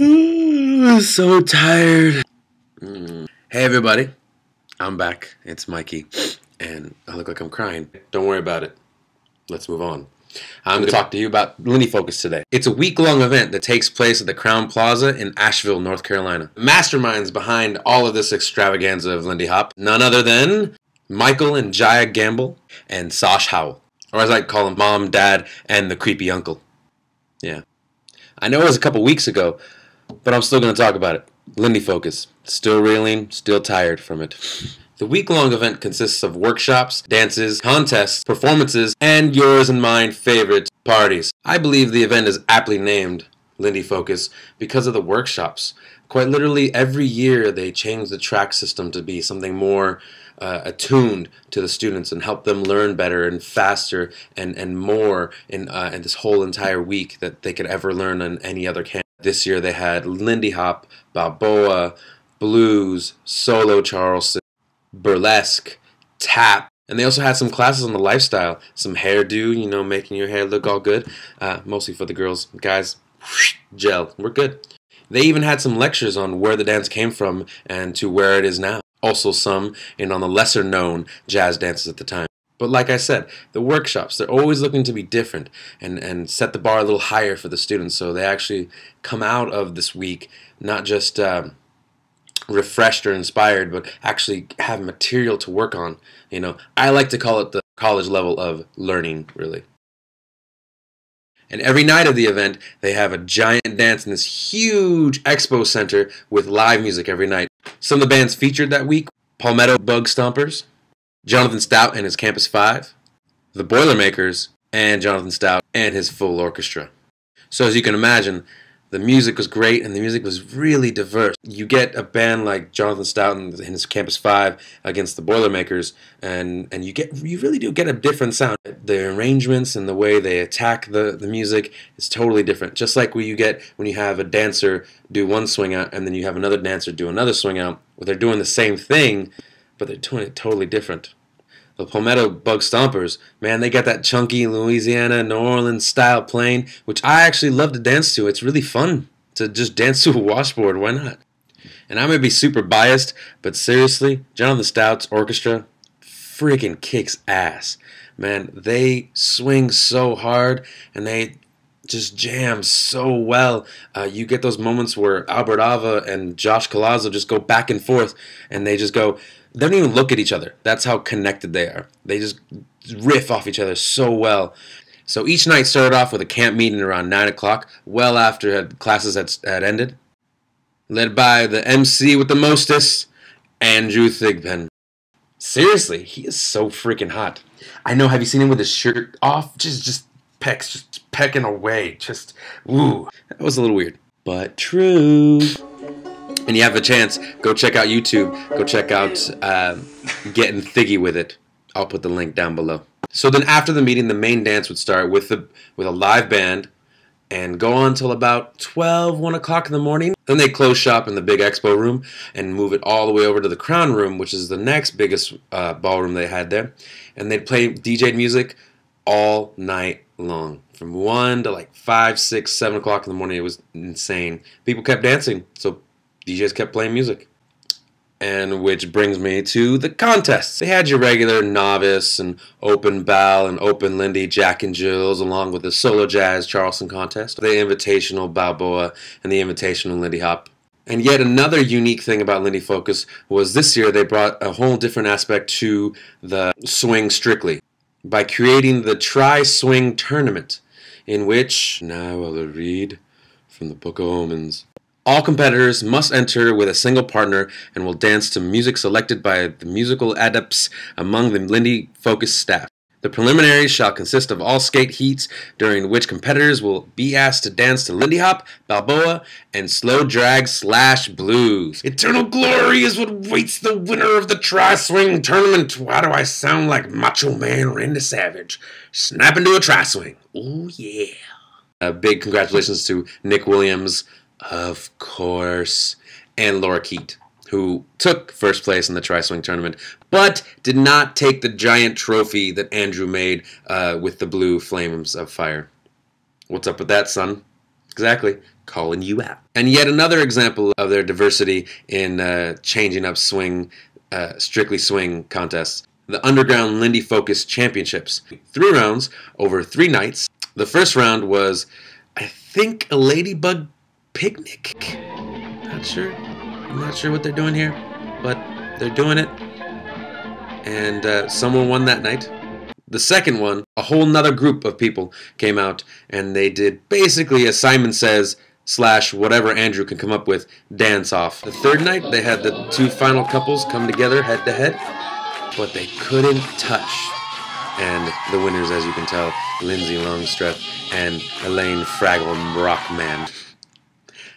so tired. Hey, everybody. I'm back. It's Mikey. And I look like I'm crying. Don't worry about it. Let's move on. I'm going to talk to you about Lindy Focus today. It's a week long event that takes place at the Crowne Plaza in Asheville, North Carolina. Masterminds behind all of this extravaganza of Lindy Hop, none other than Michael and Jaya Gamble and Sosh Howell. Or as I call them, Mom, Dad, and the creepy uncle. Yeah. I know it was a couple weeks ago, but I'm still going to talk about it. Lindy Focus. Still reeling, still tired from it. The week long event consists of workshops, dances, contests, performances, and yours and mine favorite parties. I believe the event is aptly named Lindy Focus because of the workshops. Quite literally, every year they change the track system to be something more uh, attuned to the students and help them learn better and faster and, and more in, uh, in this whole entire week that they could ever learn on any other camp. This year they had Lindy Hop, Balboa, Blues, Solo Charleston, Burlesque, Tap, and they also had some classes on the lifestyle, some hairdo, you know, making your hair look all good, uh, mostly for the girls. Guys, gel, we're good. They even had some lectures on where the dance came from and to where it is now. Also, some in on the lesser known jazz dances at the time. But like I said, the workshops, they're always looking to be different and, and set the bar a little higher for the students so they actually come out of this week not just um, refreshed or inspired, but actually have material to work on. You know, I like to call it the college level of learning, really. And every night of the event, they have a giant dance in this huge expo center with live music every night. Some of the bands featured that week Palmetto Bug Stompers, Jonathan Stout and his Campus 5, the Boilermakers, and Jonathan Stout and his full orchestra. So, as you can imagine, the music was great and the music was really diverse. You get a band like Jonathan Stout and his Campus 5 against the Boilermakers, and, and you get you really do get a different sound. The arrangements and the way they attack the, the music is totally different. Just like what you get when you have a dancer do one swing out and then you have another dancer do another swing out. where they're doing the same thing, but they're doing it totally different. The Palmetto Bug Stompers, man, they got that chunky Louisiana, New Orleans style playing, which I actually love to dance to. It's really fun to just dance to a washboard. Why not? And I may be super biased, but seriously, Jonathan Stout's orchestra freaking kicks ass. Man, they swing so hard and they just jam so well. Uh, you get those moments where Albert Alva and Josh Collazo just go back and forth and they just go, they don't even look at each other. That's how connected they are. They just riff off each other so well. So each night started off with a camp meeting around 9 o'clock, well after classes had, had ended, led by the MC with the mostest, Andrew Thigpen. Seriously, he is so freaking hot. I know, have you seen him with his shirt off? Just, just pecks, just pecking away. Just, ooh. That was a little weird. But true and you have a chance, go check out YouTube. Go check out uh, Getting Thiggy with It. I'll put the link down below. So then after the meeting, the main dance would start with the with a live band and go on till about 12, 1 o'clock in the morning. Then they close shop in the big expo room and move it all the way over to the crown room, which is the next biggest uh, ballroom they had there. And they'd play DJ music all night long. From 1 to like 5, 6, 7 o'clock in the morning. It was insane. People kept dancing. So DJs kept playing music. And which brings me to the contests. They had your regular novice and open bow and open Lindy Jack and Jills, along with the solo jazz Charleston contest, the invitational Balboa, and the invitational Lindy Hop. And yet another unique thing about Lindy Focus was this year they brought a whole different aspect to the swing strictly by creating the Tri Swing Tournament, in which now I will read from the Book of Omens. All competitors must enter with a single partner and will dance to music selected by the musical adepts among the Lindy Focus staff. The preliminaries shall consist of all skate heats, during which competitors will be asked to dance to Lindy Hop, Balboa, and Slow Drag slash Blues. Eternal glory is what waits the winner of the Tri Swing tournament. Why do I sound like Macho Man or Randy Savage? Snap into a Tri Swing. Oh, yeah. A big congratulations to Nick Williams, of course, and Laura Keat, who took first place in the Tri Swing tournament, but did not take the giant trophy that Andrew made uh, with the blue flames of fire. What's up with that, son? Exactly. Calling you out. And yet another example of their diversity in uh, changing up swing, uh, strictly swing contests. The Underground Lindy Focus Championships. Three rounds over three nights. The first round was, I think, a ladybug picnic. Not sure. I'm not sure what they're doing here, but they're doing it. And uh, someone won that night. The second one, a whole nother group of people came out and they did basically as Simon says, slash whatever Andrew can come up with, dance off. The third night, they had the two final couples come together head to head, but they couldn't touch. And the winners, as you can tell, Lindsay Longstreth and Elaine Fraggle Brockman.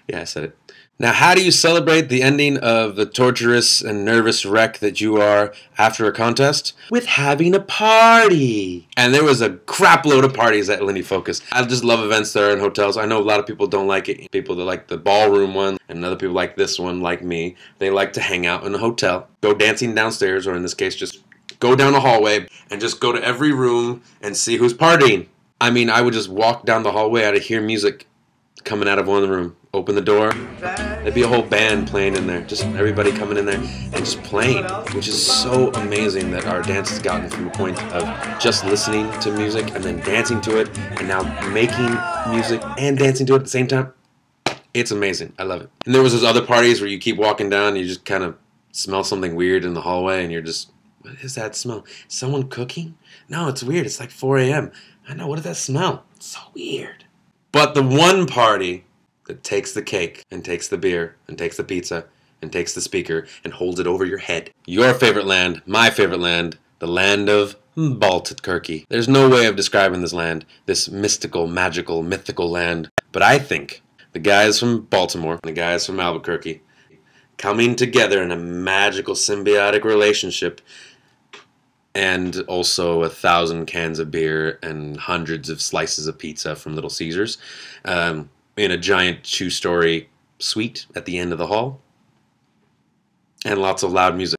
Yeah, I said it. Now, how do you celebrate the ending of the torturous and nervous wreck that you are after a contest? With having a party. And there was a crap load of parties at Lindy Focus. I just love events there in hotels. I know a lot of people don't like it. People that like the ballroom one, and other people like this one, like me. They like to hang out in a hotel, go dancing downstairs, or in this case, just go down a hallway and just go to every room and see who's partying. I mean, I would just walk down the hallway, I'd hear music coming out of one room open the door, there'd be a whole band playing in there. Just everybody coming in there and just playing, which is so amazing that our dance has gotten from a point of just listening to music and then dancing to it, and now making music and dancing to it at the same time. It's amazing. I love it. And there was those other parties where you keep walking down, and you just kind of smell something weird in the hallway, and you're just, what is that smell? Someone cooking? No, it's weird. It's like 4 a.m. I know. What does that smell? It's so weird. But the one party that takes the cake and takes the beer and takes the pizza and takes the speaker and holds it over your head. Your favorite land, my favorite land, the land of Baltikirky. There's no way of describing this land, this mystical, magical, mythical land. But I think the guys from Baltimore and the guys from Albuquerque coming together in a magical symbiotic relationship and also a thousand cans of beer and hundreds of slices of pizza from Little Caesars. Um, in a giant two story suite at the end of the hall. And lots of loud music.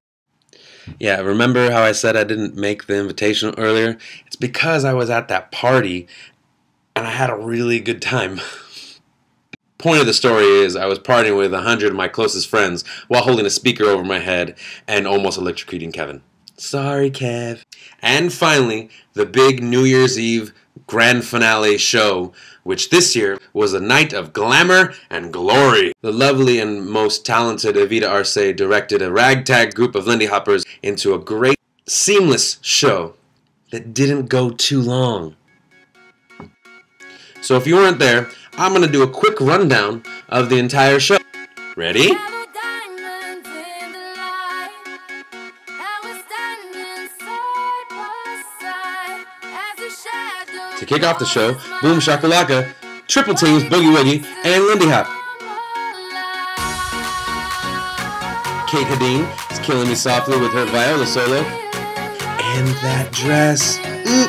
Yeah, remember how I said I didn't make the invitation earlier? It's because I was at that party and I had a really good time. Point of the story is I was partying with a hundred of my closest friends while holding a speaker over my head and almost electrocuting Kevin. Sorry, Kev. And finally, the big New Year's Eve grand finale show which this year was a night of glamour and glory. The lovely and most talented Evita Arce directed a ragtag group of Lindy Hoppers into a great, seamless show that didn't go too long. So if you weren't there, I'm going to do a quick rundown of the entire show. Ready? To kick off the show, Boom Shakalaka, Triple Teams, Boogie Woogie, and Lindy Hop. Kate Hadeen is killing me softly with her viola solo. And that dress. Mm.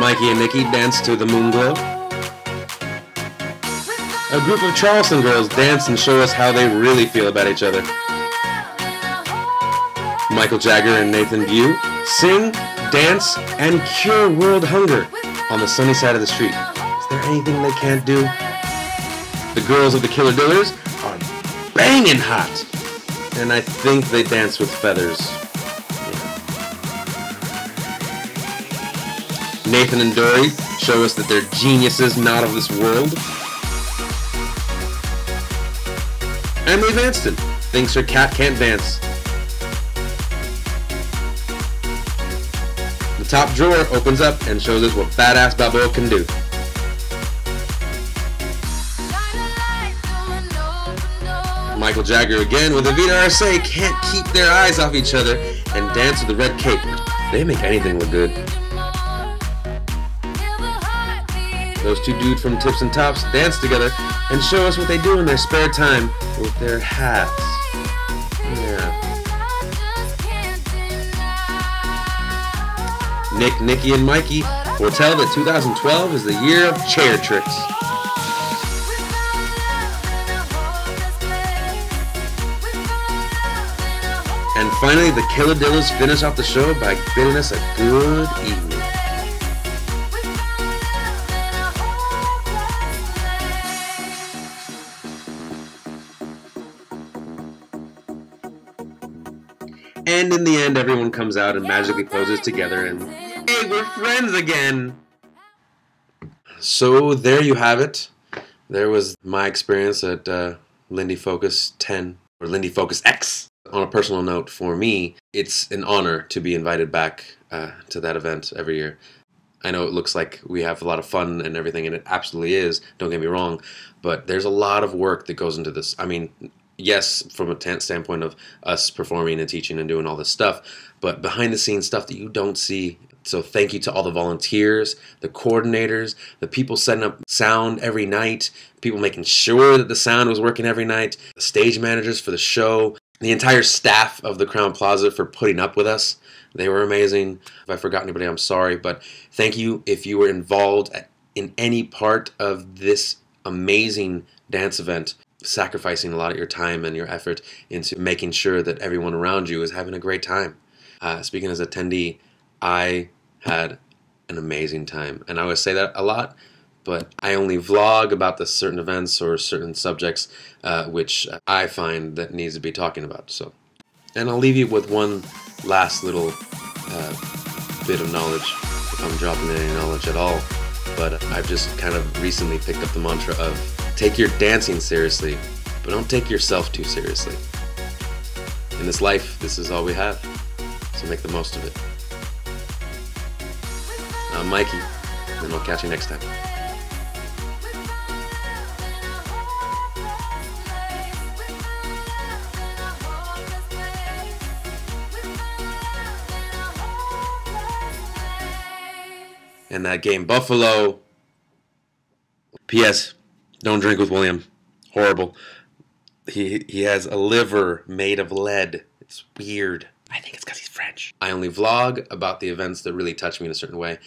Mikey and Nikki dance to the moon glow. A group of Charleston girls dance and show us how they really feel about each other. Michael Jagger and Nathan Bugh sing, dance, and cure world hunger on the sunny side of the street. Is there anything they can't do? The girls of the Killer Dillers are banging hot. And I think they dance with feathers. Nathan and Dory show us that they're geniuses not of this world. Emily Vanston thinks her cat can't dance. Top drawer opens up and shows us what badass Balboa can do. Michael Jagger again with Evita Arce can't keep their eyes off each other and dance with the red cape. They make anything look good. Those two dudes from Tips and Tops dance together and show us what they do in their spare time with their hats. Nick, Nikki, and Mikey will tell that 2012 is the year of chair tricks. And finally, the Killadillas finish off the show by bidding us a good evening. And in the end, everyone comes out and magically poses together and friends again. So there you have it. There was my experience at uh, Lindy Focus 10 or Lindy Focus X. On a personal note, for me, it's an honor to be invited back uh, to that event every year. I know it looks like we have a lot of fun and everything, and it absolutely is. Don't get me wrong, but there's a lot of work that goes into this. I mean, yes, from a t- standpoint of us performing and teaching and doing all this stuff, but behind the scenes stuff that you don't see. So thank you to all the volunteers, the coordinators, the people setting up sound every night, people making sure that the sound was working every night, the stage managers for the show, the entire staff of the Crowne Plaza for putting up with us. They were amazing. If I forgot anybody, I'm sorry, but thank you if you were involved in any part of this amazing dance event, sacrificing a lot of your time and your effort into making sure that everyone around you is having a great time. Uh, speaking as attendee, I had an amazing time, and I always say that a lot. But I only vlog about the certain events or certain subjects uh, which I find that needs to be talking about. So, and I'll leave you with one last little uh, bit of knowledge, if I'm dropping any knowledge at all. But I've just kind of recently picked up the mantra of take your dancing seriously, but don't take yourself too seriously. In this life, this is all we have, so make the most of it. I'm Mikey, and I'll catch you next time. in that game. Buffalo. P.S. Don't drink with William. Horrible. He he has a liver made of lead. It's weird. I think it's because he's French. I only vlog about the events that really touch me in a certain way,